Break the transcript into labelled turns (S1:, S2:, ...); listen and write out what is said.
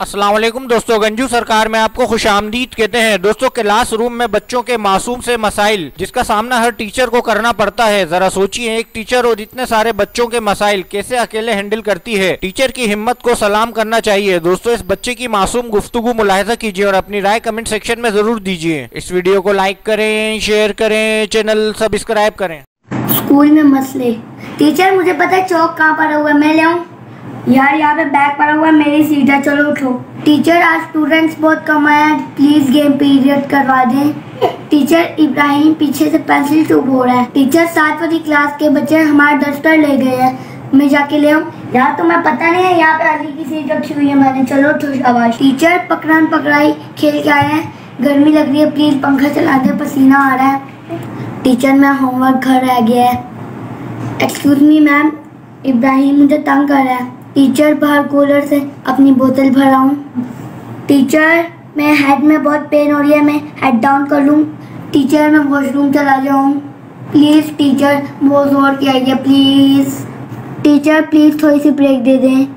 S1: वालेकुम दोस्तों, गंजू सरकार में आपको खुश आमदीद कहते हैं। दोस्तों, क्लास रूम में बच्चों के मासूम से मसाइल, जिसका सामना हर टीचर को करना पड़ता है। जरा सोचिए, एक टीचर और इतने सारे बच्चों के मसाइल कैसे अकेले हैंडल करती है? टीचर की हिम्मत को सलाम करना चाहिए। दोस्तों, इस बच्चे की मासूम गुफ्तगु मुलाहजा कीजिए और अपनी राय कमेंट सेक्शन में ज़रूर दीजिए। इस वीडियो को लाइक करें, शेयर करें, चैनल सब्सक्राइब करें।
S2: स्कूल में मसले। टीचर, मुझे पता है चौक कहाँ पर हुआ मैं ले यार, यहाँ पे बैग पड़ा हुआ है, मेरी सीट है, चलो उठो। टीचर आज स्टूडेंट्स बहुत कम आए हैं प्लीज़ गेम पीरियड करवा दें। टीचर इब्राहिम पीछे से पेंसिल चुप हो रहा है। टीचर सात वाली क्लास के बच्चे हमारा दफ्तर ले गए हैं। मैं जाके ले आऊँ। यार, तुम्हें पता नहीं है, यहाँ पे अली की सीट रखी हुई है मैंने। चलो, उठो, शाबाश। टीचर पकड़न पकड़ाई, खेल के आए हैं। गर्मी लग रही है प्लीज़ पंखा चला दे, पसीना आ रहा है। टीचर मेरा होमवर्क घर रह गया है। एक्सक्यूज मी मैम इब्राहिम मुझे तंग कर रहा है। टीचर बाहर कूलर से अपनी बोतल भराऊं। टीचर, मैं हेड में बहुत पेन हो रही है, मैं हेड डाउन कर लूँ। टीचर, मैं वॉशरूम चला जाऊँ। प्लीज़ टीचर, बहुत ज़ोर के आइए प्लीज़ टीचर प्लीज़ थोड़ी सी ब्रेक दे दें।